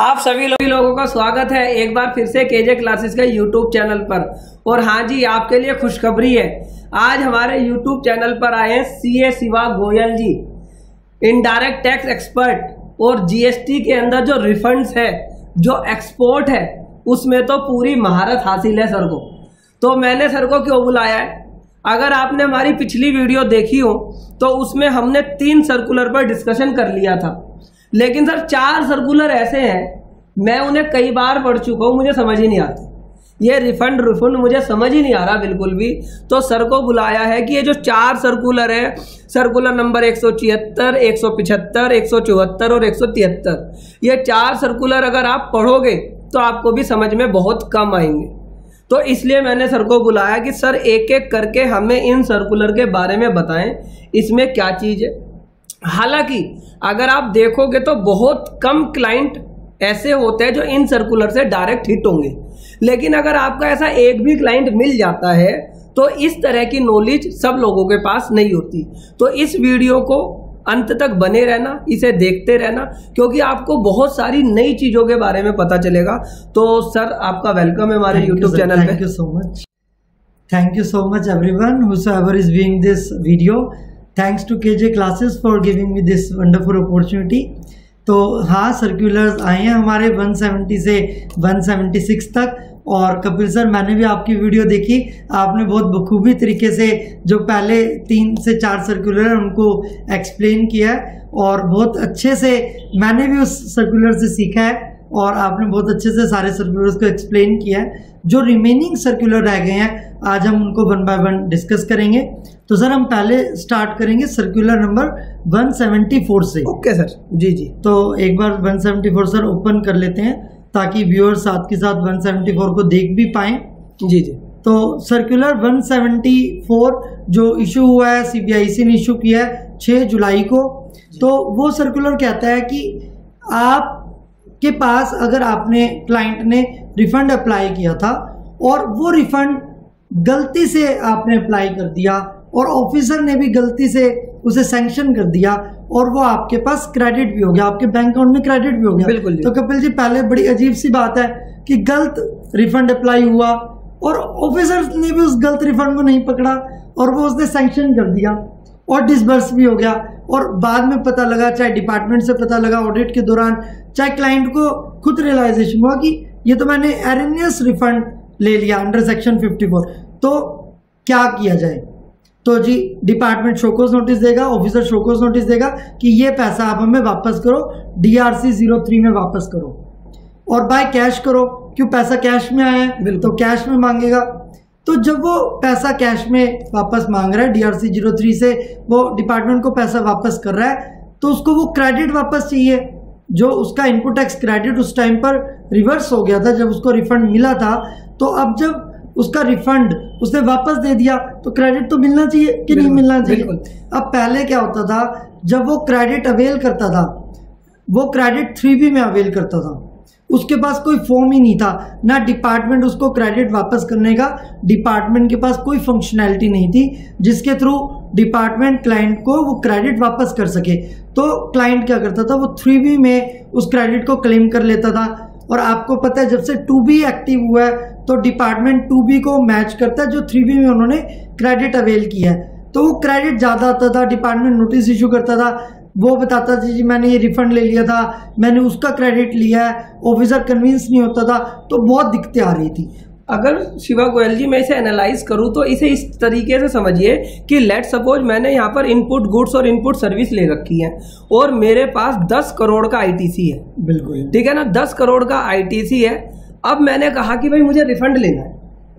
आप सभी लो- लोगों का स्वागत है एक बार फिर से केजे क्लासेस के यूट्यूब चैनल पर। और हाँ जी, आपके लिए खुशखबरी है। आज हमारे यूट्यूब चैनल पर आए हैं C A Shiva Goyal ji indirect tax expert और जीएसटी के अंदर जो रिफंड्स है, जो एक्सपोर्ट है, उसमें तो पूरी महारत हासिल है सर को। तो मैंने सर को क्यों बुलाया है? अगर आपने हमारी पिछली वीडियो देखी हो तो उसमें हमने तीन सर्कुलर पर डिस्कशन कर लिया था। लेकिन सर, चार सर्कुलर ऐसे हैं, मैं उन्हें कई बार पढ़ चुका हूँ, मुझे समझ ही नहीं आती। ये रिफंड रिफंड मुझे समझ ही नहीं आ रहा बिल्कुल भी। तो सर को बुलाया है कि ये जो चार सर्कुलर है सर्कुलर नंबर एक सौ छिहत्तर, एक सौ पिछहत्तर, एक सौ चौहत्तर और एक सौ तिहत्तर, ये चार सर्कुलर अगर आप पढ़ोगे तो आपको भी समझ में बहुत कम आएँगे। तो इसलिए मैंने सर को बुलाया कि सर एक एक करके हमें इन सर्कुलर के बारे में बताएँ, इसमें क्या चीज़ है। हालाँकि अगर आप देखोगे तो बहुत कम क्लाइंट ऐसे होते हैं जो इन सर्कुलर से डायरेक्ट हिट होंगे। लेकिन अगर आपका ऐसा एक भी क्लाइंट मिल जाता है तो इस तरह की नॉलेज सब लोगों के पास नहीं होती। तो इस वीडियो को अंत तक बने रहना इसे देखते रहना क्योंकि आपको बहुत सारी नई चीज़ों के बारे में पता चलेगा। तो सर आपका वेलकम है हमारे यूट्यूब. चैनल Thank पे। you so much. Thank you so much, everyone whosoever is viewing this video. To K J Classes for giving me this wonderful opportunity तो हाँ सर्कुलर्स आए हैं हमारे 170 से 176 तक। और कपिल सर, मैंने भी आपकी वीडियो देखी। आपने बहुत बखूबी तरीके से जो पहले तीन से चार सर्कुलर है, उनको एक्सप्लेन किया है। और बहुत अच्छे से मैंने भी उस सर्कुलर से सीखा है। और आपने बहुत अच्छे से सारे सर्कुलर्स को एक्सप्लेन किया है। जो रिमेनिंग सर्कुलर रह गए हैं आज हम उनको वन बाय वन डिस्कस करेंगे। तो सर हम पहले स्टार्ट करेंगे सर्कुलर नंबर 174 से। ओके सर जी जी। तो एक बार 174 सर ओपन कर लेते हैं ताकि व्यूअर साथ के साथ 174 को देख भी पाएँ। जी जी। तो सर्कुलर 174 जो इशू हुआ है सीबीआईसी ने इशू किया है 6 जुलाई को। तो वो सर्कुलर कहता है कि आप के पास अगर आपने क्लाइंट ने रिफंड अप्लाई किया था और वो रिफंड गलती से आपने अप्लाई कर दिया और ऑफिसर ने भी गलती से उसे सैंक्शन कर दिया और वो आपके पास क्रेडिट भी हो गया आपके बैंक अकाउंट में क्रेडिट भी हो गया। बिल्कुल तो कपिल जी पहले बड़ी अजीब सी बात है कि गलत रिफंड अप्लाई हुआ और ऑफिसर ने भी उस गलत रिफंड को नहीं पकड़ा और वो उसने सैंक्शन कर दिया। और डिसबर्स भी हो गया। और बाद में पता लगा चाहे डिपार्टमेंट से पता लगा ऑडिट के दौरान चाहे क्लाइंट को खुद रियलाइजेशन हुआ कि ये तो मैंने एरेनियस रिफंड ले लिया अंडर सेक्शन 54 तो क्या किया जाए? तो जी डिपार्टमेंट शोकोस नोटिस देगा ऑफिसर शोकोस नोटिस देगा कि ये पैसा आप हमें वापस करो डीआरसी ज़ीरो थ्री में वापस करो। और बाय कैश करो क्यों पैसा कैश में आया है। तो कैश में मांगेगा। तो जब वो पैसा कैश में वापस मांग रहा है डीआरसी ज़ीरो थ्री से वो डिपार्टमेंट को पैसा वापस कर रहा है तो उसको वो क्रेडिट वापस चाहिए जो उसका इनपुट टैक्स क्रेडिट उस टाइम पर रिवर्स हो गया था जब उसको रिफंड मिला था तो अब जब उसका रिफंड उसने वापस दे दिया तो क्रेडिट तो मिलना चाहिए कि नहीं मिलना चाहिए? अब पहले क्या होता था जब वो क्रेडिट अवेल करता था वो क्रेडिट थ्री बी में अवेल करता था उसके पास कोई फॉर्म ही नहीं था। ना डिपार्टमेंट उसको क्रेडिट वापस करने का डिपार्टमेंट के पास कोई फंक्शनैलिटी नहीं थी, जिसके थ्रू डिपार्टमेंट क्लाइंट को वो क्रेडिट वापस कर सके। तो क्लाइंट क्या करता था? वो थ्री बी में उस क्रेडिट को क्लेम कर लेता था। और आपको पता है, जब से टू बी एक्टिव हुआ है तो डिपार्टमेंट टू बी को मैच करता है, जो थ्री बी में उन्होंने क्रेडिट अवेल किया है। तो वो क्रेडिट ज़्यादा आता था डिपार्टमेंट नोटिस इशू करता था। वो बताता था जी मैंने ये रिफंड ले लिया था मैंने उसका क्रेडिट लिया है ऑफिसर कन्विंस नहीं होता था। तो बहुत दिक्कतें आ रही थी। अगर शिवा गोयल जी मैं इसे एनालाइज करूँ तो इसे इस तरीके से समझिए कि लेट सपोज़ मैंने यहाँ पर इनपुट गुड्स और इनपुट सर्विस ले रखी है और मेरे पास 10 करोड़ का आईटीसी है। बिल्कुल। ठीक है ना? 10 करोड़ का आईटीसी है। अब मैंने कहा कि भाई मुझे रिफंड लेना है।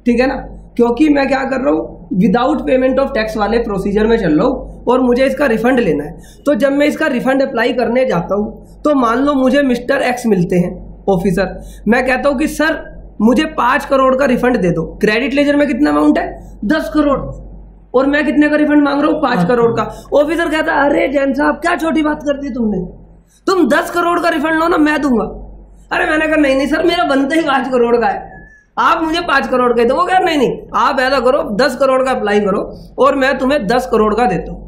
ठीक है ना? क्योंकि मैं क्या कर रहा हूँ? विदाउट पेमेंट ऑफ़ टैक्स वाले प्रोसीजर में चल रहा हूँ और मुझे इसका रिफंड लेना है। तो जब मैं इसका रिफंड अप्लाई करने जाता हूँ तो मान लो मुझे मिस्टर एक्स मिलते हैं ऑफिसर मैं कहता हूँ कि सर मुझे पाँच करोड़ का रिफंड दे दो। क्रेडिट लेजर में कितना अमाउंट है? दस करोड़। और मैं कितने का रिफंड मांग रहा हूँ? पाँच करोड़ का। ऑफिसर कहता है अरे जैन साहब क्या छोटी बात कर दी तुमने? तुम दस करोड़ का रिफंड लो ना मैं दूँगा। अरे मैंने कहा नहीं नहीं सर मेरा बनते ही पाँच करोड़ का है। आप मुझे पाँच करोड़ का दो वो कह नहीं नहीं आप ऐसा करो दस करोड़ का अप्लाई करो और मैं तुम्हें दस करोड़ का देता हूँ.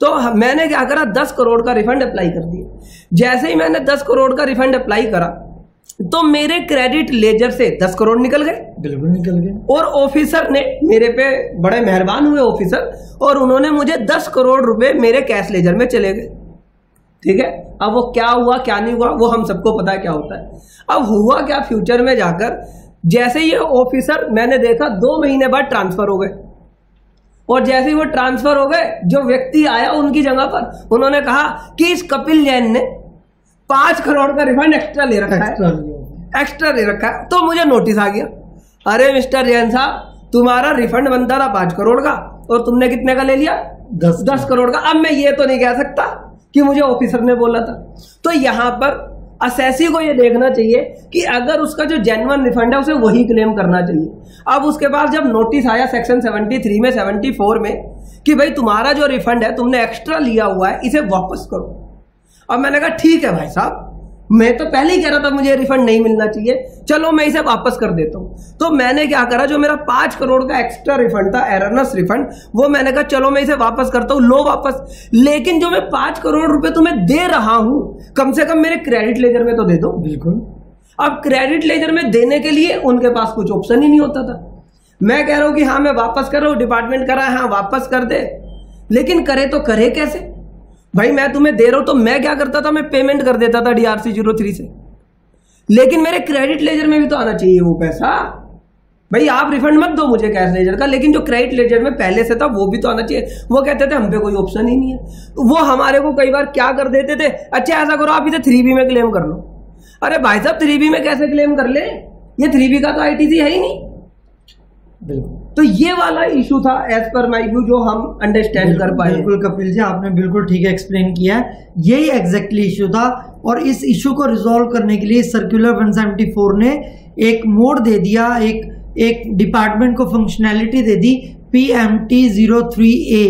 तो मैंने क्या करा दस करोड़ का रिफंड अप्लाई कर दिया। जैसे ही मैंने दस करोड़ का रिफंड अप्लाई करा तो मेरे क्रेडिट लेजर से दस करोड़ निकल गए। बिल्कुल निकल गए। और ऑफिसर ने मेरे पे बड़े मेहरबान हुए ऑफिसर और उन्होंने मुझे दस करोड़ रुपए मेरे कैश लेजर में चले गए। ठीक है? अब वो क्या हुआ क्या नहीं हुआ वो हम सबको पता है क्या होता है। अब हुआ क्या फ्यूचर में जाकर जैसे ये ऑफिसर मैंने देखा दो महीने बाद ट्रांसफ़र हो गए। और जैसे ही वो ट्रांसफ़र हो गए जो व्यक्ति आया उनकी जगह पर उन्होंने कहा कि इस कपिल जैन ने पाँच करोड़ का रिफंड एक्स्ट्रा ले रखा एक्स्ट्रा है। एक्स्ट्रा ले रखा है। तो मुझे नोटिस आ गया अरे मिस्टर जैन साहब तुम्हारा रिफंड बनता रहा पाँच करोड़ का और तुमने कितने का ले लिया? दस दस करोड़ का। अब मैं ये तो नहीं कह सकता कि मुझे ऑफिसर ने बोला था। तो यहाँ पर असेसी को ये देखना चाहिए कि अगर उसका जो जेनवन रिफंड है, उसे वही क्लेम करना चाहिए। अब उसके पास जब नोटिस आया सेक्शन 73 में 74 में, कि भाई तुम्हारा जो रिफंड है, तुमने एक्स्ट्रा लिया हुआ है, इसे वापस करो। अब मैंने कहा, ठीक है भाई साहब मैं तो पहले ही कह रहा था मुझे रिफंड नहीं मिलना चाहिए। चलो मैं इसे वापस कर देता हूँ। तो मैंने क्या करा जो मेरा पाँच करोड़ का एक्स्ट्रा रिफंड था एरनस रिफंड वो मैंने कहा चलो मैं इसे वापस करता हूँ लो वापस। लेकिन जो मैं पाँच करोड़ रुपए तुम्हें दे रहा हूँ कम से कम मेरे क्रेडिट लेजर में तो दे दो। बिल्कुल। अब क्रेडिट लेजर में देने के लिए उनके पास कुछ ऑप्शन ही नहीं होता था। मैं कह रहा हूँ कि हाँ मैं वापस कर रहा हूँ डिपार्टमेंट करा है हाँ वापस कर दे। लेकिन करे तो करे कैसे? भाई, मैं तुम्हें दे रहा हूँ तो मैं क्या करता था? मैं पेमेंट कर देता था डीआरसी ज़ीरो थ्री से। लेकिन मेरे क्रेडिट लेजर में भी तो आना चाहिए वो पैसा। भाई, आप रिफंड मत दो मुझे कैश लेजर का, लेकिन जो क्रेडिट लेजर में पहले से था, वो भी तो आना चाहिए। वो कहते थे, हम पे कोई ऑप्शन ही नहीं है। तो वो हमारे को कई बार क्या कर देते थे? अच्छा ऐसा करो, आप इसे थ्री बी में क्लेम कर लो। अरे भाई साहब थ्री बी में कैसे क्लेम कर ले? ये थ्री बी का तो आईटीसी है ही नहीं। बिल्कुल। तो ये वाला इशू था एज पर माई व्यू जो हम अंडरस्टैंड कर पाए। बिल्कुल कपिल जी आपने बिल्कुल ठीक एक्सप्लेन किया है। यही एग्जैक्टली इशू था और इस इशू को रिजॉल्व करने के लिए सर्कुलर 174 ने एक मोड दे दिया एक एक डिपार्टमेंट को फंक्शनैलिटी दे दी P M T zero three A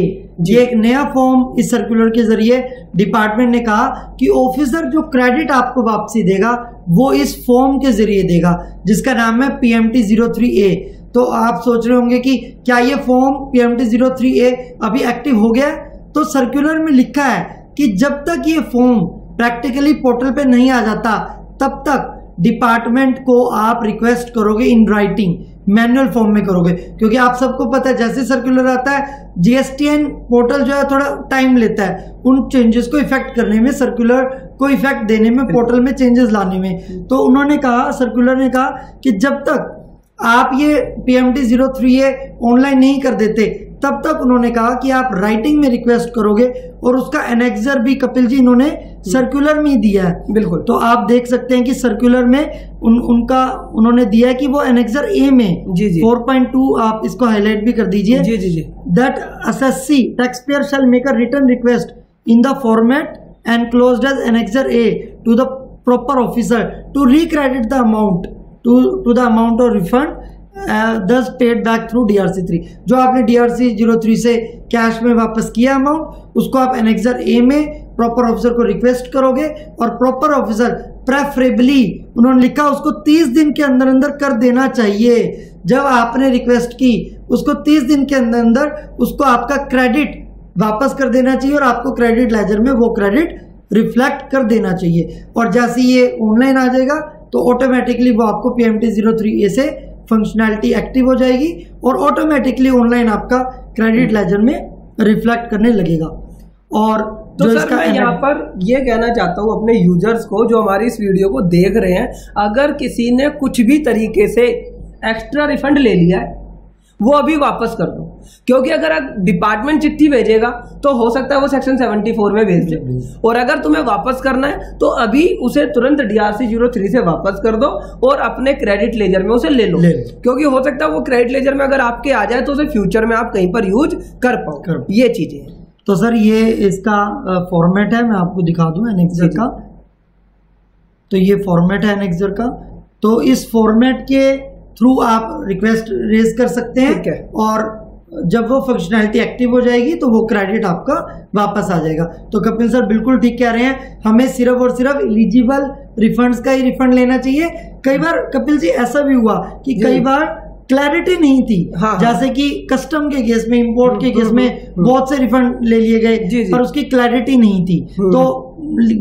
ये एक नया फॉर्म इस सर्कुलर के ज़रिए डिपार्टमेंट ने कहा कि ऑफिसर जो क्रेडिट आपको वापसी देगा वो इस फॉर्म के ज़रिए देगा जिसका नाम है P M T zero three A तो आप सोच रहे होंगे कि क्या ये form P M T zero three A अभी एक्टिव हो गया? है तो सर्कुलर में लिखा है कि जब तक ये फॉर्म प्रैक्टिकली पोर्टल पे नहीं आ जाता, तब तक डिपार्टमेंट को आप रिक्वेस्ट करोगे इन राइटिंग मैनुअल फॉर्म में करोगे। क्योंकि आप सबको पता है, जैसे सर्कुलर आता है जीएसटीएन पोर्टल जो है, थोड़ा टाइम लेता है। उन चेंजेस को इफ़ेक्ट करने में सर्कुलर को इफ़ेक्ट देने में पोर्टल में चेंजेस लाने में। तो उन्होंने कहा सर्कुलर ने कहा कि जब तक आप ये P M T zero three A online नहीं कर देते। तब तक उन्होंने कहा कि आप राइटिंग में रिक्वेस्ट करोगे और उसका एनेक्सर भी कपिल जी इन्होंने सर्कुलर में ही दिया है। बिल्कुल। तो आप देख सकते हैं कि सर्कुलर में उन उनका उन्होंने दिया है कि वो एनेक्सर ए में जी, जी। 4.2 आप इसको हाईलाइट भी कर दीजिए। जी जी जी। That assessee taxpayer shall make a written request in the format enclosed as annexure A to the proper officer to recredit the amount to to the amount of refund uh, thus paid back through DRC3 जो आपने DRC zero three से cash में वापस किया amount उसको आप annexure A में proper officer को रिक्वेस्ट करोगे और प्रॉपर ऑफिसर प्रेफरेबली उन्होंने लिखा उसको 30 दिन के अंदर अंदर कर देना चाहिए। जब आपने रिक्वेस्ट की उसको 30 दिन के अंदर अंदर उसको आपका क्रेडिट वापस कर देना चाहिए और आपको क्रेडिट लेजर में वो क्रेडिट रिफ्लेक्ट कर देना चाहिए। और जैसे ये ऑनलाइन आ जाएगा तो ऑटोमेटिकली वो आपको P M T zero three A से फंक्शनैलिटी एक्टिव हो जाएगी और ऑटोमेटिकली ऑनलाइन आपका क्रेडिट लेजर में रिफ्लेक्ट करने लगेगा। और तो सर मैं यहाँ पर ये कहना चाहता हूँ अपने यूज़र्स को जो हमारी इस वीडियो को देख रहे हैं अगर किसी ने कुछ भी तरीके से एक्स्ट्रा रिफंड ले लिया है वो अभी वापस कर दो। क्योंकि अगर आप डिपार्टमेंट चिट्ठी भेजेगा तो हो सकता है वो सेक्शन 74 में भेज दे। और अगर तुम्हें वापस करना है तो अभी उसे तुरंत डीआरसी ज़ीरो थ्री से वापस कर दो और अपने क्रेडिट लेजर में उसे ले लो। ले क्योंकि हो सकता है वो क्रेडिट लेजर में अगर आपके आ जाए तो उसे फ्यूचर में आप कहीं पर यूज़ कर पाओ। कर ये चीज़ें तो सर ये इसका फॉर्मेट है मैं आपको दिखा दूँ एनेक्सर जी। का। तो ये फॉर्मेट है एनेक्सर का। तो इस फॉर्मेट के थ्रू आप रिक्वेस्ट रेज कर सकते हैं है। और जब वो फंक्शनैलिटी एक्टिव हो जाएगी तो वो क्रेडिट आपका वापस आ जाएगा तो कपिल सर बिल्कुल ठीक कह रहे हैं हमें सिर्फ़ और सिर्फ़ एलिजिबल रिफंड्स का ही रिफंड लेना चाहिए कई बार कपिल जी ऐसा भी हुआ कि कई बार क्लैरिटी नहीं थी हाँ, हाँ। जैसे कि कस्टम के केस में इंपोर्ट के हम्म, केस हम्म, में हम्म, बहुत से रिफंड ले लिए गए। पर उसकी क्लैरिटी नहीं थी हम्म। तो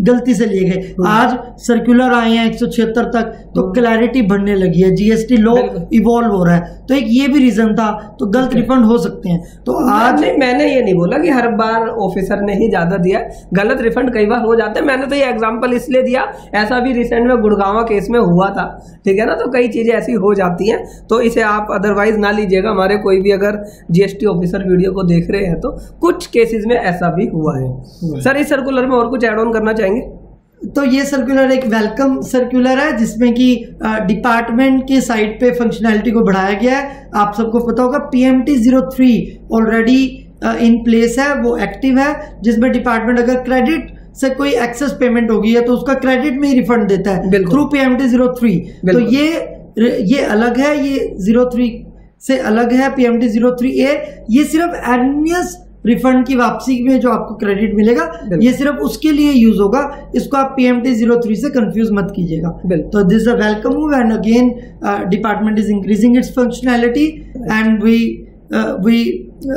गलती से लिए गए। आज सर्कुलर आए हैं एक सौ छिहत्तर तक तो क्लैरिटी बढ़ने लगी है। जीएसटी लो इवॉल्व हो रहा है। तो एक ये भी रीजन था तो गलत रिफंड हो सकते हैं। तो आज नहीं मैंने ये नहीं बोला कि हर बार ऑफिसर ने ही ज़्यादा दिया गलत रिफंड कई बार हो जाते हैं। मैंने तो ये एग्जांपल इसलिए दिया ऐसा भी रिसेंट में गुड़गावा केस में हुआ था। ठीक है ना? तो कई चीज़ें ऐसी हो जाती हैं। तो इसे आप अदरवाइज़ ना लीजिएगा। हमारे कोई भी अगर जीएसटी ऑफिसर वीडियो को देख रहे हैं तो कुछ केसेस में ऐसा भी हुआ है। सर इस सर्कुलर में और कुछ एड ऑन करना चाहेंगे? तो ये सर्कुलर एक वेलकम सर्कुलर है जिसमें कि डिपार्टमेंट के साइड पे फंक्शनैलिटी को बढ़ाया गया है। आप सबको पता होगा PMT zero three already in place है वो एक्टिव है जिसमें डिपार्टमेंट अगर क्रेडिट से कोई एक्सेस पेमेंट होगी है तो उसका क्रेडिट में ही रिफंड देता है। थ्रू पीएमटी ज़ीरो थ्री तो ये ये अलग है ये ज़ीरो थ्री से अलग है P M PMT zero three A ये सिर्फ़ एर्नियस रिफंड की वापसी में जो आपको क्रेडिट मिलेगा ये सिर्फ़ उसके लिए यूज़ होगा। इसको आप पीएमटी ज़ीरो थ्री से कंफ्यूज मत कीजिएगा। तो this a welcome move and again department is increasing its functionality and we we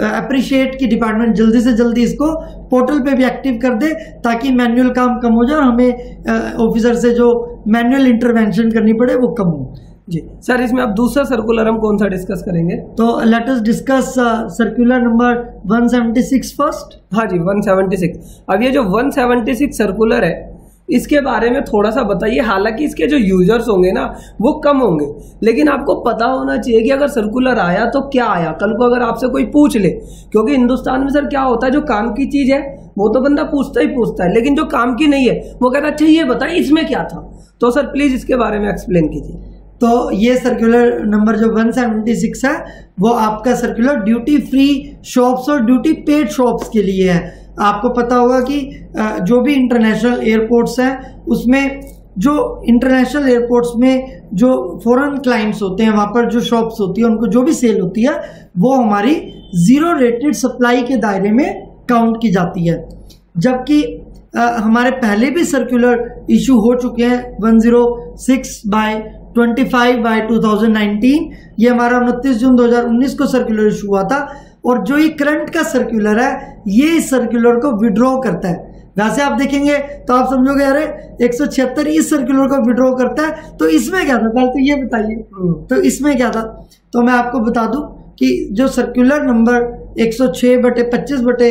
appreciate कि डिपार्टमेंट जल्दी से जल्दी इसको पोर्टल पे भी एक्टिव कर दे ताकि मैनुअल काम कम हो जाए और हमें ऑफिसर से जो मैनुअल इंटरवेंशन करनी पड़े वो कम हो। जी। सर इसमें आप दूसरा सर्कुलर हम कौन सा डिस्कस करेंगे? तो let us discuss circular number 176 first हाँ जी 176 अब ये जो 176 सर्कुलर है इसके बारे में थोड़ा सा बताइए। हालाँकि इसके जो यूज़र्स होंगे ना वो कम होंगे। लेकिन आपको पता होना चाहिए कि अगर सर्कुलर आया तो क्या आया? कल को अगर आपसे कोई पूछ ले। क्योंकि हिंदुस्तान में सर क्या होता है? जो काम की चीज़ है वो तो बंदा पूछता ही पूछता है। लेकिन जो काम की नहीं है वो कहता अच्छा ये बताइए इसमें क्या था? तो सर प्लीज़ इसके बारे में एक्सप्लेन कीजिए। तो ये सर्कुलर नंबर जो 176 है, वो आपका सर्कुलर ड्यूटी फ्री शॉप्स और ड्यूटी पेड शॉप्स के लिए है। आपको पता होगा कि जो भी इंटरनेशनल एयरपोर्ट्स हैं, उसमें जो इंटरनेशनल एयरपोर्ट्स में जो फॉरेन क्लाइंट्स होते हैं, वहाँ पर जो शॉप्स होती है, उनको जो भी सेल होती है, वो हमारी ज़ीरो रेटेड सप्लाई के दायरे में काउंट की जाती है। जबकि हमारे पहले भी सर्कुलर इशू हो चुके हैं 106 बाय 25 बाय 2019 ये हमारा 29 जून 2019 को सर्कुलर इशू हुआ था और जो ये करंट का सर्कुलर है ये इस सर्कुलर को विड्रॉ करता है। वैसे आप देखेंगे तो आप समझोगे अरे एक सौ छिहत्तर इस सर्कुलर को विड्रॉ करता है तो इसमें क्या था? पहले तो ये बताइए। तो इसमें क्या था? तो मैं आपको बता दूँ कि जो सर्कुलर नंबर 106 बटे 25 बटे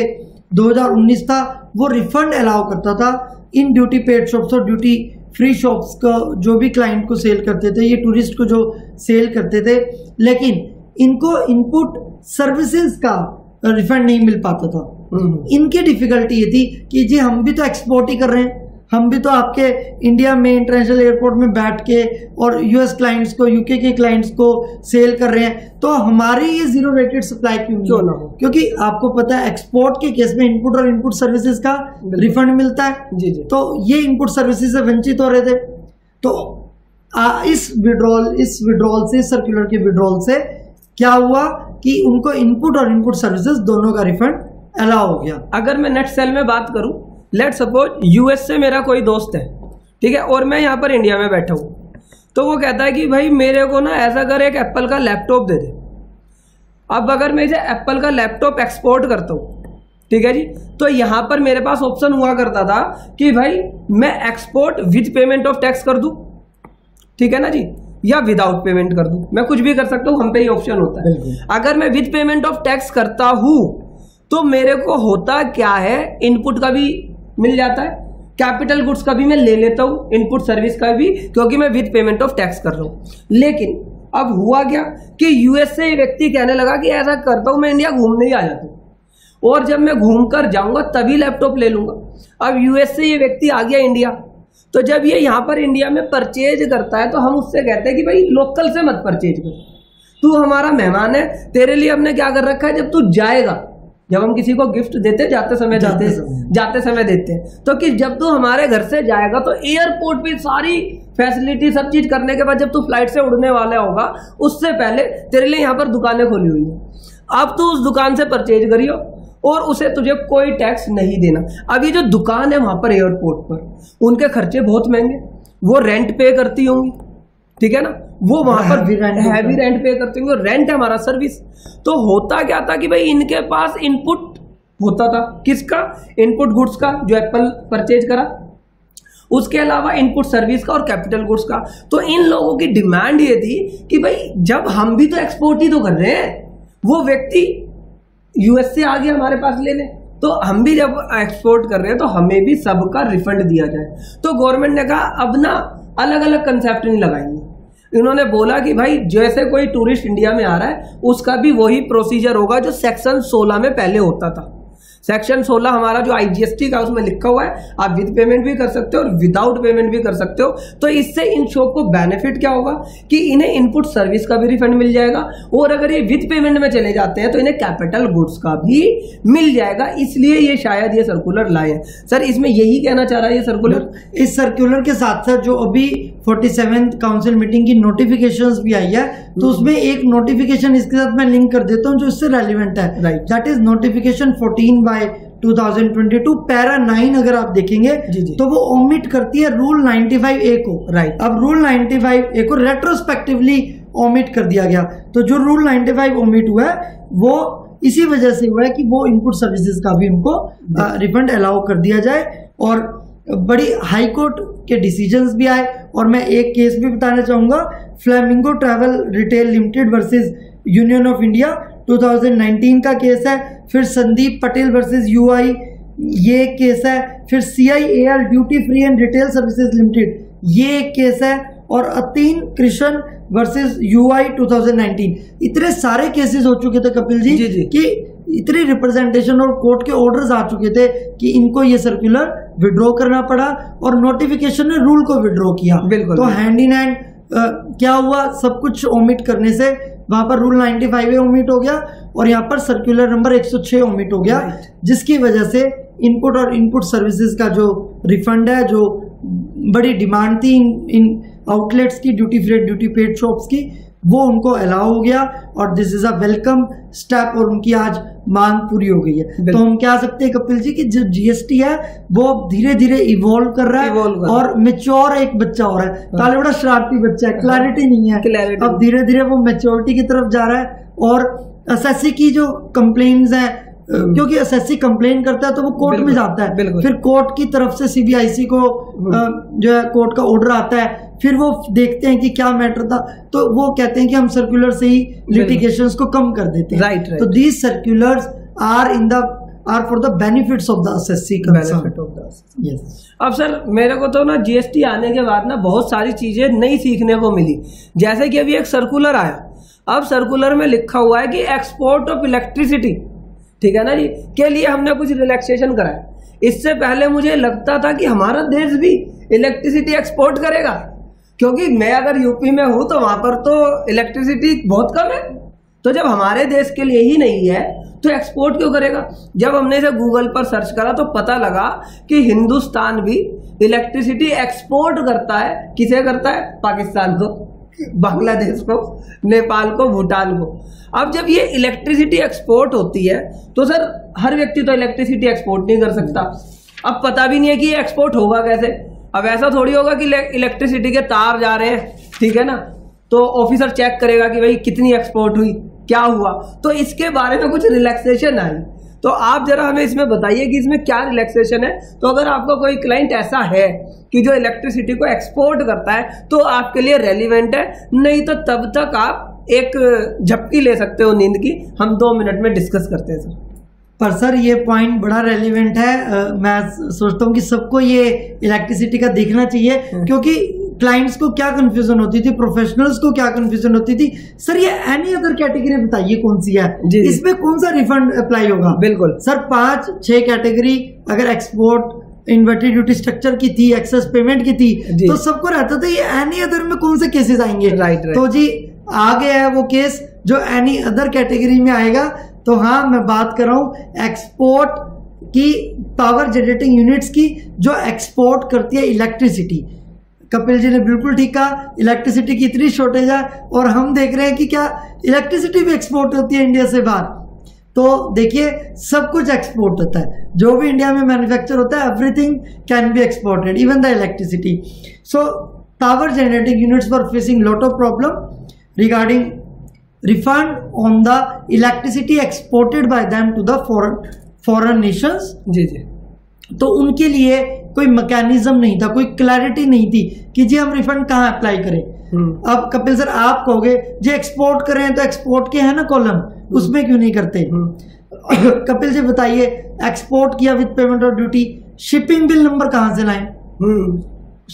2019 था वो रिफंड अलाउ करता था इन ड्यूटी पेड शॉप्स और ड्यूटी फ्री शॉप्स का जो भी क्लाइंट को सेल करते थे ये टूरिस्ट को जो सेल करते थे लेकिन इनको इनपुट सर्विसेज़ का रिफंड नहीं मिल पाता था। इनकी डिफिकल्टी ये थी कि जी हम भी तो एक्सपोर्ट ही कर रहे हैं। हम भी तो आपके इंडिया में इंटरनेशनल एयरपोर्ट में बैठ के और यूएस क्लाइंट्स को यूके के क्लाइंट्स को सेल कर रहे हैं। तो हमारी ये ज़ीरो रेटेड सप्लाई क्यों नहीं क्यों ना हो? क्योंकि आपको पता है एक्सपोर्ट के केस में इनपुट और इनपुट सर्विसेज़ का रिफंड मिलता है। जी जी। तो ये इनपुट सर्विसेज़ से वंचित हो रहे थे। तो आ, इस विड्रॉल इस विड्रॉल से सर्कुलर के विड्रॉल से क्या हुआ कि उनको इनपुट और इनपुट सर्विसेज़ दोनों का रिफंड अलाउ हो गया। अगर मैं नेट सेल में बात करूँ लेट सपोज़ यूएस से मेरा कोई दोस्त है ठीक है? और मैं यहाँ पर इंडिया में बैठा हूँ। तो वो कहता है कि भाई मेरे को ना ऐसा कर एक एप्पल का लैपटॉप दे दे। अब अगर मैं इसे एप्पल का लैपटॉप एक्सपोर्ट करता हूँ ठीक है जी? तो यहाँ पर मेरे पास ऑप्शन हुआ करता था कि भाई मैं export with payment of tax कर दूँ ठीक है ना जी? या विदाउट पेमेंट कर दूँ। मैं कुछ भी कर सकता हूँ हम पे ही ऑप्शन होता है। अगर मैं विद पेमेंट ऑफ़ टैक्स करता हूँ तो मेरे को होता क्या है? इनपुट का भी मिल जाता है। कैपिटल गुड्स का भी मैं ले लेता हूँ इनपुट सर्विस का भी, क्योंकि मैं विद पेमेंट ऑफ़ टैक्स कर रहा हूँ। लेकिन अब हुआ क्या कि यूएस से ये व्यक्ति कहने लगा कि ऐसा करता हूँ, मैं इंडिया घूमने ही आ जाता हूँ। और जब मैं घूम कर जाऊँगा, तभी लैपटॉप ले लूँगा। अब यूएस से ये व्यक्ति आ गया इंडिया। तो जब ये यहाँ पर इंडिया में परचेज करता है तो हम उससे कहते हैं कि भाई लोकल से मत परचेज कर। तू हमारा मेहमान है, तेरे लिए हमने क्या कर रखा है? जब तू जाएगा जब हम किसी को गिफ्ट देते जाते समय जाते देते समय। जाते समय देते हैं। तो कि जब तू हमारे घर से जाएगा तो एयरपोर्ट पे सारी फैसिलिटी सब चीज़ करने के बाद जब तू फ़्लाइट से उड़ने वाला होगा उससे पहले तेरे लिए यहाँ पर दुकानें खोली हुई है। अब तू उस दुकान से परचेज करियो और उसे तुझे कोई टैक्स नहीं देना। अब ये जो दुकान है वहाँ पर एयरपोर्ट पर उनके खर्चे बहुत महँगे। वो रेंट पे करती होंगी। ठीक है ना? वो वहाँ पर। हैवी रेंट पे। करते होंगी रेंट है हमारा सर्विस तो होता क्या था कि भाई इनके पास इनपुट होता था। किसका? इनपुट गुड्स का जो एप्पल परचेज करा। उसके अलावा इनपुट सर्विस का और कैपिटल गुड्स का। तो इन लोगों की डिमांड ये थी कि भाई जब हम भी तो एक्सपोर्ट ही तो कर रहे हैं। वो व्यक्ति यूएस से आ गया हमारे पास लेने। तो हम भी जब एक्सपोर्ट कर रहे हैं तो हमें भी सबका रिफंड दिया जाए। तो गवर्नमेंट ने कहा अब ना अलग अलग कंसेप्ट नहीं लगाएँगे। इन्होंने बोला कि भाई, जैसे कोई टूरिस्ट इंडिया में आ रहा है, उसका भी वही प्रोसीजर होगा जो सेक्शन 16 में पहले होता था। सेक्शन 16 हमारा जो आईजीएसटी का उसमें लिखा हुआ है आप विद पेमेंट भी कर सकते हो और विदाउट पेमेंट भी कर सकते हो। तो इससे इन शॉप को बेनिफिट क्या होगा? कि इन्हें इनपुट सर्विस का भी रिफंड मिल जाएगा और अगर ये विद पेमेंट में चले जाते हैं तो इन्हें कैपिटल गुड्स का भी मिल जाएगा। इसलिए ये शायद ये सर्कुलर लाए सर इसमें यही कहना चाह रहा है ये सर्कुलर इस सर्कुलर के साथ साथ जो अभी फोर्टी काउंसिल मीटिंग की नोटिफिकेशन भी आई है तो उसमें एक नोटिफिकेशन इसके साथ मैं लिंक कर देता हूँ जो इससे रेलिवेंट है. That is notification 14 by 2022 para 9 अगर आप देखेंगे जी, जी। तो वो ओमिट करती है रूल 95 ए को Right. अब रूल 95 ए को रेट्रोस्पेक्टिवली ओमिट कर दिया गया तो जो रूल 95 ओमिट हुआ है वो इसी वजह से हुआ है कि वो इनपुट सर्विसेज़ का भी उनको रिफंड अलाउ कर दिया जाए और बड़ी हाई कोर्ट के डिसीजंस भी आए और मैं एक केस भी बताना चाहूँगा Flamingo travel retail limited versus union of India 2019 का केस है फिर संदीप पटेल वर्सेस यूआई ये एक केस है फिर C I A L duty free and retail services limited ये एक केस है और अतीन कृष्ण वर्सेस यूआई 2019 इतने सारे केसेस हो चुके थे कपिल जी, जी, जी। कि इतनी रिप्रेजेंटेशन और कोर्ट के ऑर्डर्स आ चुके थे कि इनको ये सर्कुलर विड्रॉ करना पड़ा और नोटिफिकेशन ने रूल को विड्रॉ किया। बिल्कुल, तो हैंड इन हैंड क्या हुआ? सब कुछ ओमिट करने से वहाँ पर रूल 95 फाइव ओमिट हो गया और यहाँ पर सर्कुलर नंबर 106 ओमिट हो गया जिसकी वजह से इनपुट और इनपुट सर्विसेज़ का जो रिफंड है जो बड़ी डिमांड थी इन इन आउटलेट्स की duty free duty paid shops की वो उनको अलाउ हो गया और this is a welcome step और उनकी आज मांग पूरी हो गई है। तो हम क्या सकते हैं कपिल जी कि जो जीएसटी है वो धीरे धीरे इवॉल्व कर रहा है। और मेच्योर एक बच्चा हो रहा है। पहले बड़ा शरारती बच्चा है क्लैरिटी नहीं है। अब धीरे धीरे वो मेच्योरिटी की तरफ़ जा रहा है और एसएससी की जो कंप्लेन्स हैं अ, क्योंकि एसएससी कंप्लेन करता है तो वो कोर्ट में जाता है। फिर कोर्ट की तरफ़ से सीबीआईसी को जो है कोर्ट का ऑर्डर आता है। फिर वो देखते हैं कि क्या मैटर था तो वो कहते हैं कि हम सर्कुलर से ही लिटिगेशंस को कम कर देते हैं। Right. तो these circulars are in the are for the benefits of the SSC Benefit of the yes अब सर मेरे को तो ना जीएसटी आने के बाद ना बहुत सारी चीज़ें नई सीखने को मिली। जैसे कि अभी एक सर्कुलर आया। अब सर्कुलर में लिखा हुआ है कि एक्सपोर्ट ऑफ़ इलेक्ट्रिसिटी ठीक है ना जी? के लिए हमने कुछ रिलैक्सेशन कराया। इससे पहले मुझे लगता था कि हमारा देश भी इलेक्ट्रिसिटी एक्सपोर्ट करेगा। क्योंकि मैं अगर यूपी में हूँ तो वहाँ पर तो इलेक्ट्रिसिटी बहुत कम है। तो जब हमारे देश के लिए ही नहीं है तो एक्सपोर्ट क्यों करेगा? जब हमने इसे गूगल पर सर्च करा तो पता लगा कि हिंदुस्तान भी इलेक्ट्रिसिटी एक्सपोर्ट करता है। किसे करता है? पाकिस्तान को, बांग्लादेश को, नेपाल को, भूटान को। अब जब ये इलेक्ट्रिसिटी एक्सपोर्ट होती है तो सर, हर व्यक्ति तो इलेक्ट्रिसिटी एक्सपोर्ट नहीं कर सकता। अब पता भी नहीं है कि एक्सपोर्ट होगा कैसे। अब ऐसा थोड़ी होगा कि इलेक्ट्रिसिटी के तार जा रहे हैं, ठीक है ना? तो ऑफिसर चेक करेगा कि भाई कितनी एक्सपोर्ट हुई, क्या हुआ? तो इसके बारे में कुछ रिलैक्सेशन आई। तो आप जरा हमें इसमें बताइए कि इसमें क्या रिलैक्सेशन है। तो अगर आपका कोई क्लाइंट ऐसा है कि जो इलेक्ट्रिसिटी को एक्सपोर्ट करता है तो आपके लिए रेलिवेंट है। नहीं तो तब तक आप एक झपकी ले सकते हो नींद की। हम दो मिनट में डिस्कस करते हैं सर पर सर ये पॉइंट बड़ा रेलिवेंट है। अ, मैं सोचता हूँ कि सबको ये इलेक्ट्रिसिटी का देखना चाहिए क्योंकि क्लाइंट्स को क्या कंफ्यूजन होती थी प्रोफेशनल्स को क्या कंफ्यूजन होती थी? सर ये एनी अदर कैटेगरी बताइए कौन सी है। इसमें कौन सा रिफंड अप्लाई होगा? बिल्कुल। सर पाँच छह कैटेगरी अगर एक्सपोर्ट इन्वर्टेड ड्यूटी स्ट्रक्चर की थी एक्सेस पेमेंट की थी तो सबको रहता था ये एनी अदर में कौन से केसेस आएँगे? Right. तो जी आ गया है वो केस जो एनी अदर कैटेगरी में आएगा। तो हाँ मैं बात कर रहा हूँ एक्सपोर्ट की पावर जनरेटिंग यूनिट्स की, जो एक्सपोर्ट करती है इलेक्ट्रिसिटी कपिल जी ने बिल्कुल ठीक कहा इलेक्ट्रिसिटी की इतनी शॉर्टेज है और हम देख रहे हैं कि क्या इलेक्ट्रिसिटी भी एक्सपोर्ट होती है इंडिया से बाहर। तो देखिए, सब कुछ एक्सपोर्ट होता है। जो भी इंडिया में मैन्युफैक्चर होता है everything can be exported even the electricity so power generating units for facing lot of problem regarding refund on the electricity exported by them to the foreign foreign nations? जी जी। तो उनके लिए कोई mechanism नहीं था कोई क्लैरिटी नहीं थी कि जी हम रिफंड कहाँ अप्लाई करें। हम्म, अब कपिल सर आप कहोगे जी एक्सपोर्ट करें तो एक्सपोर्ट के है ना कॉलम उसमें क्यों नहीं करते? हम्म। कपिल जी बताइए एक्सपोर्ट किया with payment of duty shipping bill number कहाँ से लाएँ? हम्म,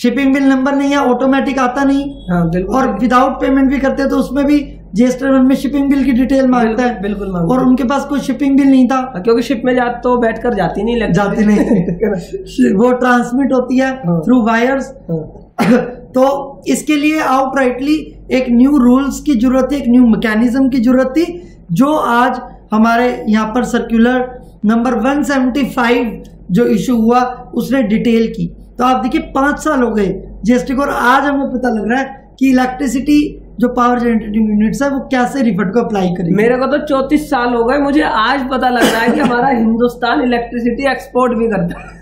शिपिंग बिल नंबर नहीं है ऑटोमेटिक आता नहीं। हाँ और विदाउट पेमेंट भी करते हैं तो उसमें भी जीएसटी में शिपिंग बिल की डिटेल माँगता है बिल्कुल माँगता और उनके पास कोई शिपिंग बिल नहीं था। हाँ, क्योंकि शिप में जाते तो बैठ कर जाती नहीं लगती। जाती नहीं। वो ट्रांसमिट होती है हाँ। थ्रू वायर्स हाँ, तो इसके लिए आउट राइटली एक न्यू रूल्स की ज़रूरत थी एक न्यू मैकेनिज्म की ज़रूरत थी जो आज हमारे यहाँ पर सर्कुलर नंबर 175 जो इशू हुआ उसने डिटेल की। तो आप देखिए पाँच साल हो गए जीएसटी को और आज हमें पता लग रहा है कि इलेक्ट्रिसिटी जो पावर जनरेटिंग यूनिट्स है वो कैसे रिफंड को अप्लाई करेंगे? मेरे को तो चौतीस साल हो गए मुझे आज पता लग रहा है कि हमारा हिंदुस्तान इलेक्ट्रिसिटी एक्सपोर्ट भी करता है।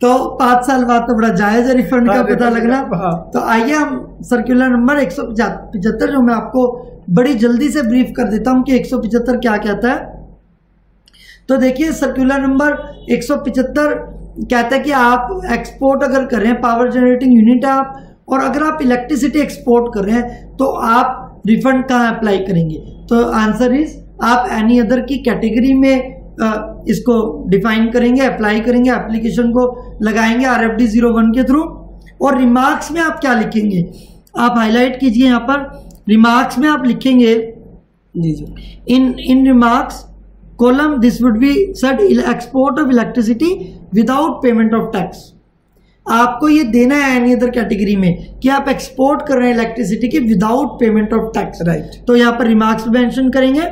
तो पाँच साल बाद तो बड़ा जायज़ है रिफंड का हाँ, पता लगना। हाँ। तो आइए हम सर्कुलर नंबर एक सौ जो मैं आपको बड़ी जल्दी से ब्रीफ कर देता हूँ कि एक सौ क्या कहता है। तो देखिए सर्कुलर नंबर एक सौ कहता है कि आप एक्सपोर्ट अगर कर रहे हैं पावर जनरेटिंग यूनिट है आप और अगर आप इलेक्ट्रिसिटी एक्सपोर्ट कर रहे हैं तो आप रिफंड कहाँ अप्लाई करेंगे? तो आंसर इज़ आप एनी अदर की कैटेगरी में इसको डिफाइन करेंगे अप्लाई करेंगे एप्लीकेशन को लगाएँगे R F D zero one के थ्रू और रिमार्क्स में आप क्या लिखेंगे? आप हाईलाइट कीजिए यहाँ पर। रिमार्क्स में आप लिखेंगे, जी जी। In in remarks column, this would be said export of electricity without payment of tax आपको ये देना है एनी अदर कैटेगरी में कि आप एक्सपोर्ट कर रहे हैं इलेक्ट्रिसिटी की without payment of tax right तो यहाँ पर रिमार्क्स मेंशन करेंगे।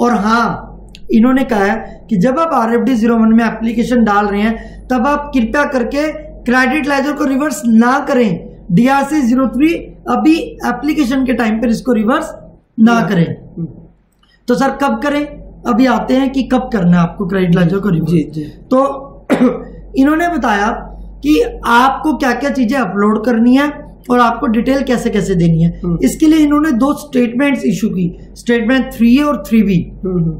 और हाँ इन्होंने कहा है कि जब आप R F D zero one में एप्लीकेशन डाल रहे हैं तब आप कृपया करके क्रेडिट लाइजर को रिवर्स ना करें। डीआरसी ज़ीरो थ्री अभी एप्लीकेशन के टाइम पर इसको रिवर्स ना करें। तो सर कब करें? अभी आते हैं कि कब करना है आपको क्रेडिट लाइजर को रिवर्स जी जी। तो इन्होंने बताया कि आपको क्या क्या चीज़ें अपलोड करनी है और आपको डिटेल कैसे कैसे देनी है। हम्म। इसके लिए इन्होंने दो स्टेटमेंट्स इशू की स्टेटमेंट थ्री ए और थ्री बी हम्म, हम्म,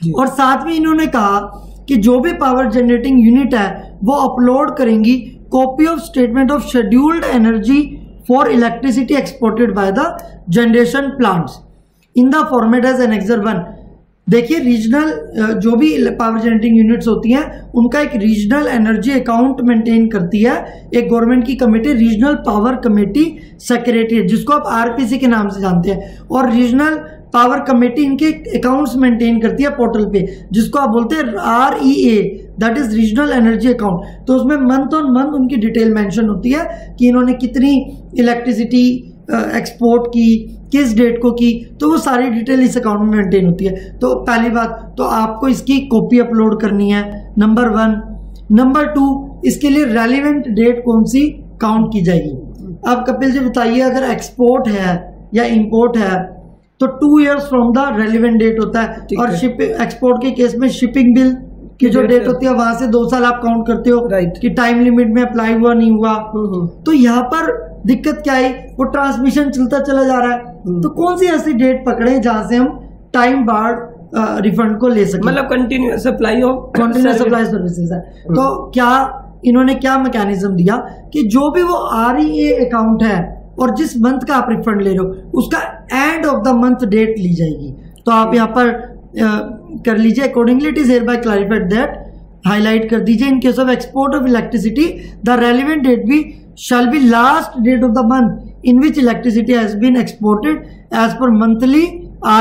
जी। और साथ में इन्होंने कहा कि जो भी पावर जनरेटिंग यूनिट है वो अपलोड करेंगी copy of statement of scheduled energy for electricity exported by the generation plants in the format as annexure one देखिए रीजनल जो भी पावर जनरेटिंग यूनिट्स होती हैं, उनका एक रीजनल एनर्जी अकाउंट मेंटेन करती है। एक गवर्नमेंट की committee regional power committee secretary जिसको आप आरपीसी के नाम से जानते हैं। और रीजनल पावर कमेटी इनके अकाउंट्स मेंटेन करती है पोर्टल पे, जिसको आप बोलते हैं R E A that is regional energy account तो उसमें मंथ ऑन मंथ उनकी डिटेल मेंशन होती है कि इन्होंने कितनी इलेक्ट्रिसिटी एक्सपोर्ट की किस डेट को की तो वो सारी डिटेल इस अकाउंट में मेंटेन होती है। तो पहली बात तो आपको इसकी कॉपी अपलोड करनी है नंबर वन नंबर टू इसके लिए रेलिवेंट डेट कौन सी? काउंट की जाएगी। अब कपिल जी बताइए अगर एक्सपोर्ट है या इंपोर्ट है तो two years from the relevant date होता है। और है। शिप एक्सपोर्ट के केस में शिपिंग बिल की जो डेट होती है वहाँ से दो साल आप काउंट करते हो Right. कि टाइम लिमिट में अप्लाई हुआ नहीं हुआ। हम्म, हम्म, तो यहाँ पर दिक्कत क्या आई? वो ट्रांसमिशन चलता चला जा रहा है। तो कौन सी ऐसी डेट पकड़े जहाँ से हम टाइम बार रिफंड को ले सकें? मतलब कंटिन्यूस सप्लाई हो कॉन्टिन्यूस सप्लाई सर्विसेज़ है। तो क्या इन्होंने क्या मैकेनिज्म दिया कि जो भी वो आर अकाउंट है और जिस मंथ का आप रिफंड ले रहे हो उसका end of the month date ली जाएगी। तो आप यहाँ पर अ, कर लीजिए। Accordingly it is hereby clarified that highlight कर दीजिए in case of export of electricity the relevant date भी shall be last date of the month in which electricity has been exported as per monthly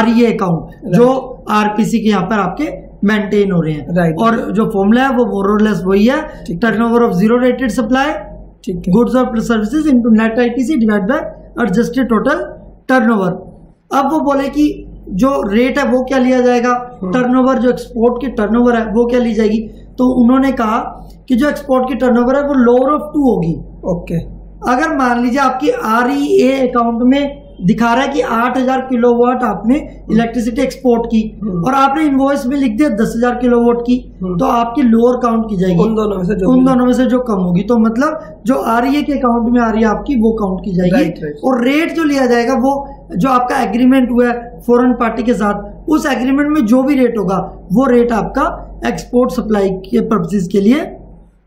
REA account जो RPC के यहाँ पर आपके maintain हो रहे हैं। Right. और जो फॉर्मूला है वो मोरलेस वही है। ठीक है। Turnover of zero rated supply है। गुड्स और services into net ITC divide by adjusted total turnover अब वो बोले कि जो रेट है वो क्या लिया जाएगा? टर्नओवर जो एक्सपोर्ट की टर्नओवर है वो क्या ली जाएगी? तो उन्होंने कहा कि जो एक्सपोर्ट की टर्नओवर है वो लोअर ऑफ़ टू होगी। ओके अगर मान लीजिए आपकी आर अकाउंट में दिखा रहा है कि 8000 किलोवाट आपने इलेक्ट्रिसिटी एक्सपोर्ट की हम्म। और आपने इनवॉइस में लिख दिया 10000 किलोवाट की हम्म। तो आपकी लोअर काउंट की जाएगी उन दोनों में से जो उन दोनों में से जो कम होगी तो मतलब जो आर के अकाउंट में आ रही है आपकी वो काउंट की जाएगी Right, right. और रेट जो लिया जाएगा वो जो आपका एग्रीमेंट हुआ है फॉरेन पार्टी के साथ उस एग्रीमेंट में जो भी रेट होगा वो रेट आपका एक्सपोर्ट सप्लाई के पर्पसेज के लिए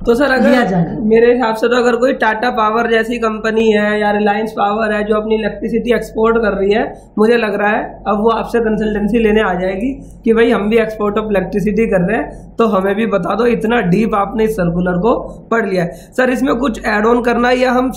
तो सर अगर मेरे हिसाब से तो अगर कोई टाटा पावर जैसी कंपनी है या रिलायंस पावर है जो अपनी इलेक्ट्रिसिटी एक्सपोर्ट कर रही है मुझे लग रहा है अब वो आपसे कंसल्टेंसी लेने आ जाएगी कि भाई हम भी एक्सपोर्ट ऑफ़ इलेक्ट्रिसिटी कर रहे हैं तो हमें भी बता दो इतना डीप आपने इस सर्कुलर को पढ़ लिया है। सर इसमें कुछ एड ऑन करना है या हम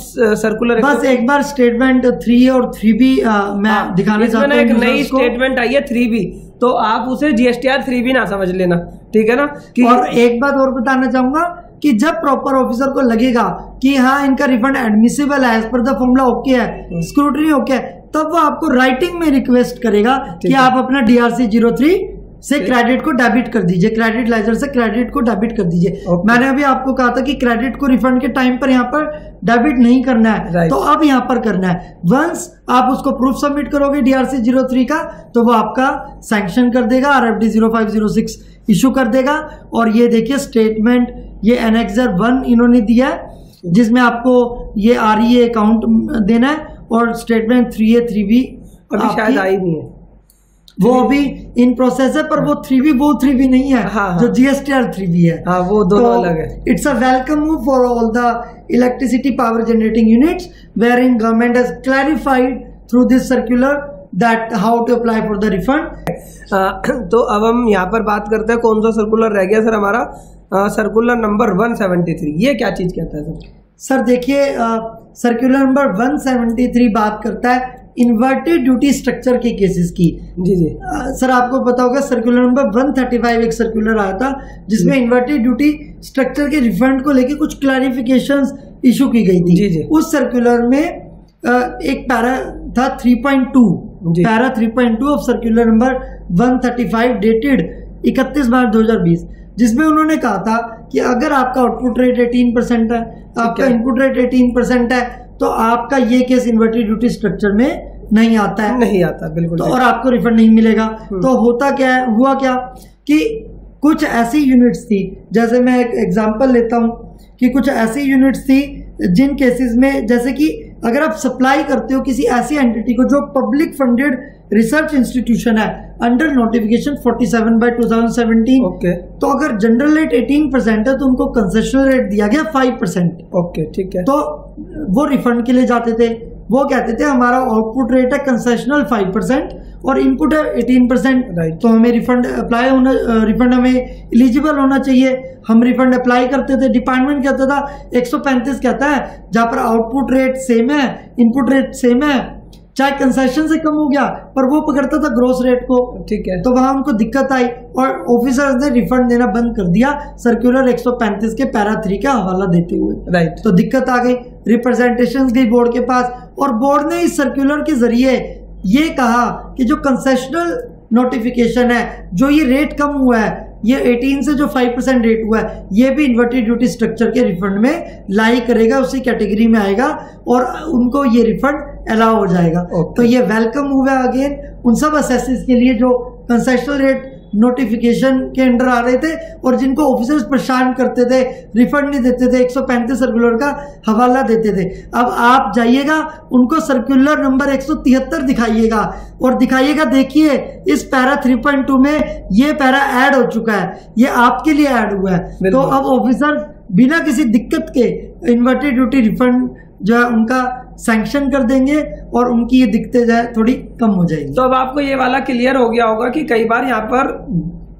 सर्कुलर बस एक बार स्टेटमेंट थ्री और थ्री बी मैं दिखाना चाहता हूँ एक नई स्टेटमेंट आई है थ्री बी तो आप उसे जीएसटीआर थ्री बी ना समझ लेना ठीक है ना? कि और एक बात और बताना चाहूँगा कि जब प्रॉपर ऑफिसर को लगेगा कि हाँ इनका रिफंड एडमिसिबल है as per the formula okay है स्क्रूटनी ओके है तब वो आपको राइटिंग में रिक्वेस्ट करेगा कि आप अपना डीआरसी ज़ीरो थ्री से क्रेडिट को डेबिट कर दीजिए। क्रेडिट लाइजर से क्रेडिट को डेबिट कर दीजिए। Okay. मैंने अभी आपको कहा था कि क्रेडिट को रिफंड के टाइम पर यहाँ पर डेबिट नहीं करना है। Right. तो अब यहाँ पर करना है। वंस आप उसको प्रूफ सबमिट करोगे डीआरसी ज़ीरो थ्री का तो वो आपका सैंक्शन कर देगा R F D zero five zero six issue कर देगा। और ये देखिए स्टेटमेंट ये एनेक्सर वन इन्होंने दिया है जिसमें आपको ये आर ई अकाउंट देना है और statement three A three B शायद आई नहीं है। वो अभी इन प्रोसेस है पर वो थ्री बी वो थ्री बी नहीं है हाँ, हाँ। जो जीएसटीआर थ्री बी है। हाँ वो दोनों अलग है। It's a welcome move for all the electricity power generating units where in government has clarified through this circular that how to apply for the refund तो अब हम यहाँ पर बात करते हैं कौन सा सर्कुलर रह गया सर हमारा? सर्कुलर नंबर 173 ये क्या चीज़ कहता है सर सर देखिए सर्कुलर नंबर 173 बात करता है इन्वर्टेड ड्यूटी स्ट्रक्चर के केसेस की। जी जी। अ, सर आपको पता होगा सर्कुलर नंबर 135 एक सर्कुलर आया था जिसमें इन्वर्टेड ड्यूटी स्ट्रक्चर के रिफंड को लेके कुछ क्लैरिफिकेशंस इशू की गई थी। जी, जी। उस सर्कुलर में अ, एक पैरा था 3.2 जी। Para 3.2 of circular number 135 dated 31 March 2020 जिसमें उन्होंने कहा था कि अगर आपका आउटपुट रेट 18 परसेंट है आपका इनपुट रेट 18 परसेंट है तो आपका ये केस इन्वर्टेड ड्यूटी स्ट्रक्चर में नहीं आता है। नहीं आता बिल्कुल तो और आपको रिफंड नहीं मिलेगा। तो होता क्या है हुआ क्या कि कुछ ऐसी यूनिट्स थी जैसे मैं एक एग्जांपल लेता हूँ कि कुछ ऐसी यूनिट्स थी जिन केसेस में जैसे कि अगर आप सप्लाई करते हो किसी ऐसी एंटिटी को जो पब्लिक फंडेड रिसर्च इंस्टीट्यूशन है under notification 47 by 2017 okay okay. तो अगर जनरल रेट 18 परसेंट है तो उनको कंसेशनल रेट दिया गया 5 परसेंट ओके ठीक है. तो वो रिफंड के लिए जाते थे. वो कहते थे हमारा आउटपुट रेट है कंसेशनल फाइव परसेंट और इनपुट है एटीन परसेंट Right. तो हमें रिफंड अप्लाई होना रिफंड हमें एलिजिबल होना चाहिए. हम रिफंड अप्लाई करते थे. डिपार्टमेंट कहता था 135 कहता है जहाँ पर आउटपुट रेट सेम है इनपुट रेट सेम है चाहे कंसेशन से कम हो गया पर वो पकड़ता था ग्रोस रेट को। ठीक है। तो वहाँ उनको दिक्कत आई और ऑफिसर्स ने रिफंड देना बंद कर दिया सर्कुलर 135 के पैरा थ्री का हवाला देते हुए। राइट तो दिक्कत आ गई। रिप्रेजेंटेशन गई बोर्ड के पास और बोर्ड ने इस सर्कुलर के ज़रिए ये कहा कि जो कंसेशनल नोटिफिकेशन है जो ये रेट कम हुआ है ये 18 से जो 5 परसेंट रेट हुआ है ये भी इन्वर्टेड ड्यूटी स्ट्रक्चर के रिफंड में लाई करेगा उसी कैटेगरी में आएगा और उनको ये रिफंड अलाउ हो जाएगा। Okay. तो ये वेलकम हुआ अगेन उन सब असेसिस के लिए जो कंसेशनल रेट नोटिफिकेशन के अंडर आ रहे थे और जिनको ऑफिसर्स परेशान करते थे रिफंड नहीं देते थे 135 सर्कुलर का हवाला देते थे। अब आप जाइएगा उनको सर्कुलर नंबर 173 दिखाइएगा और दिखाइएगा देखिए इस पैरा 3.2 में ये पैरा ऐड हो चुका है ये आपके लिए ऐड हुआ है। तो अब ऑफिसर बिना किसी दिक्कत के इन्वर्टेड ड्यूटी रिफंड जो है उनका सैंक्शन कर देंगे और उनकी ये दिक्कतें जो है थोड़ी कम हो जाएगी। तो अब आपको ये वाला क्लियर हो गया होगा कि कई बार यहाँ पर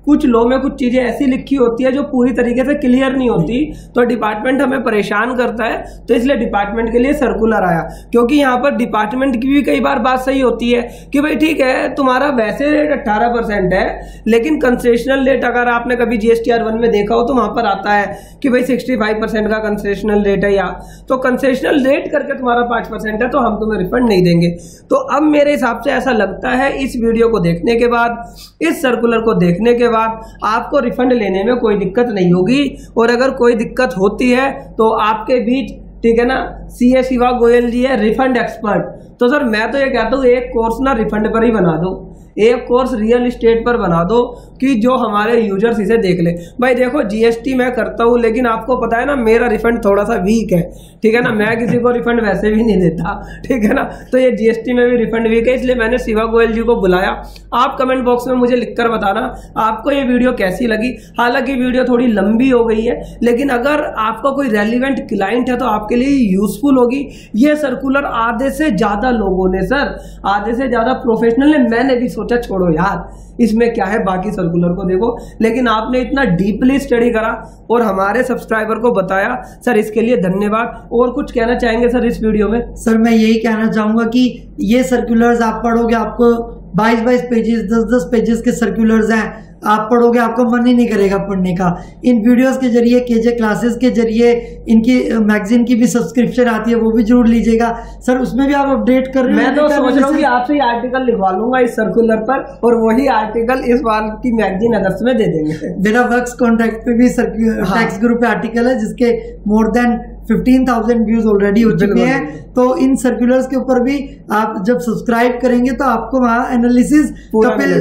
कुछ लो में कुछ चीज़ें ऐसी लिखी होती है जो पूरी तरीके से क्लियर नहीं होती तो डिपार्टमेंट हमें परेशान करता है तो इसलिए डिपार्टमेंट के लिए सर्कुलर आया। क्योंकि यहाँ पर डिपार्टमेंट की भी कई बार बात सही होती है कि भाई ठीक है, तुम्हारा वैसे रेट अट्ठारह परसेंट है, लेकिन कंसेशनल रेट अगर आपने कभी जीएसटीआर वन में देखा हो तो वहाँ पर आता है कि भाई सिक्सटी फाइव परसेंट का कंसेशनल रेट है या। तो कंसेशनल रेट करके तुम्हारा पाँच परसेंट है तो हम तुम्हें रिफंड नहीं देंगे। तो अब मेरे हिसाब से ऐसा लगता है इस वीडियो को देखने के बाद, इस सर्कुलर को देखने के बाद आपको रिफंड लेने में कोई दिक्कत नहीं होगी, और अगर कोई दिक्कत होती है तो आपके बीच, ठीक है ना सी ए शिवा गोयल जी है रिफंड एक्सपर्ट तो सर मैं तो ये कहता हूँ, एक कोर्स ना रिफंड पर ही बना दो। एक कोर्स रियल इस्टेट पर बना दो। कि जो हमारे यूज़र्स इसे देख ले। भाई देखो जीएसटी मैं करता हूँ, लेकिन आपको पता है ना, मेरा रिफंड थोड़ा सा वीक है। ठीक है ना? मैं किसी को रिफंड वैसे भी नहीं देता। ठीक है ना? तो ये जीएसटी में भी रिफंड वीक है, इसलिए मैंने शिवा गोयल जी को बुलाया। आप कमेंट बॉक्स में मुझे लिखकर बताना, आपको ये वीडियो कैसी लगी? हालाँकि वीडियो थोड़ी लंबी हो गई है, लेकिन अगर आपका कोई रेलिवेंट क्लाइंट है तो आपके लिए यूजफुल होगी। ये सर्कुलर आधे से ज़्यादा लोगों ने सर आधे से ज़्यादा प्रोफेशनल ने, मैंने भी सोचा छोड़ो यार। इसमें क्या है बाकी सर्कुलर को देखो। लेकिन आपने इतना डीपली स्टडी करा और हमारे सब्सक्राइबर को बताया। सर, इसके लिए धन्यवाद। और कुछ कहना चाहेंगे सर इस वीडियो में? सर, मैं यही कहना चाहूँगा कि ये सर्कुलर्स आप पढ़ोगे, आपको 22-22 पेजेस दस दस पेजेस के सर्कुलर्स हैं। आप पढ़ोगे आपको मन ही नहीं करेगा पढ़ने का। इन वीडियोस के ज़रिए के जे क्लासेस के ज़रिए इनकी मैगजीन की भी सब्सक्रिप्शन आती है वो भी ज़रूर लीजिएगा। सर उसमें भी आप अपडेट कर रहे मैं तो सोच रहा हूँ कि आपसे आर्टिकल लिखवा लूँगा इस सर्कुलर पर और वही आर्टिकल इस बार की मैगजीन अगस्त में दे देंगे। मेरा वर्क कॉन्ट्रैक्ट पे भी टैक्स ग्रुप पे आर्टिकल है जिसके more than fifteen thousand views already हो चुके हैं। तो इन सर्कुलर्स के ऊपर भी आप जब सब्सक्राइब करेंगे तो आपको वहाँ एनालिसिस कपिल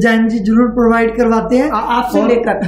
जैन जी ज़रूर प्रोवाइड करवाते हैं। आपसे लेकर।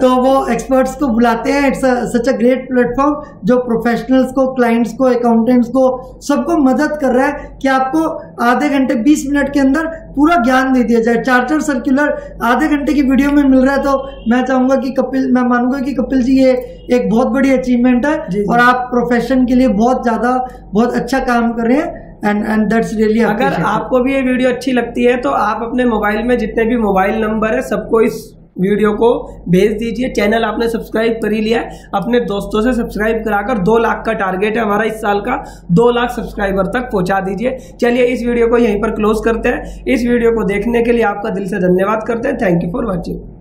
तो वो एक्सपर्ट्स को बुलाते हैं। It's such a great platform जो प्रोफेशनल्स को क्लाइंट्स को अकाउंटेंट्स को सबको मदद कर रहा है कि आपको आधे घंटे बीस मिनट के अंदर पूरा ज्ञान दे दिया जाए। चार्टर चार सर्कुलर आधे घंटे की वीडियो में मिल रहा है तो मैं चाहूँगा कि कपिल मैं मानूँगा कि कपिल जी ये एक बहुत बड़ी अचीवमेंट है जी, और आप प्रोफेशन के लिए बहुत ज़्यादा बहुत अच्छा काम कर रहे हैं एंड एंड दैट्स रियली अगर आपको भी ये वीडियो अच्छी लगती है तो आप अपने मोबाइल में जितने भी मोबाइल नंबर है सबको इस वीडियो को भेज दीजिए। चैनल आपने सब्सक्राइब कर ही लिया है। अपने दोस्तों से सब्सक्राइब कराकर दो लाख का टारगेट है हमारा इस साल का। दो लाख सब्सक्राइबर तक पहुँचा दीजिए। चलिए इस वीडियो को यहीं पर क्लोज करते हैं। इस वीडियो को देखने के लिए आपका दिल से धन्यवाद करते हैं। Thank you for watching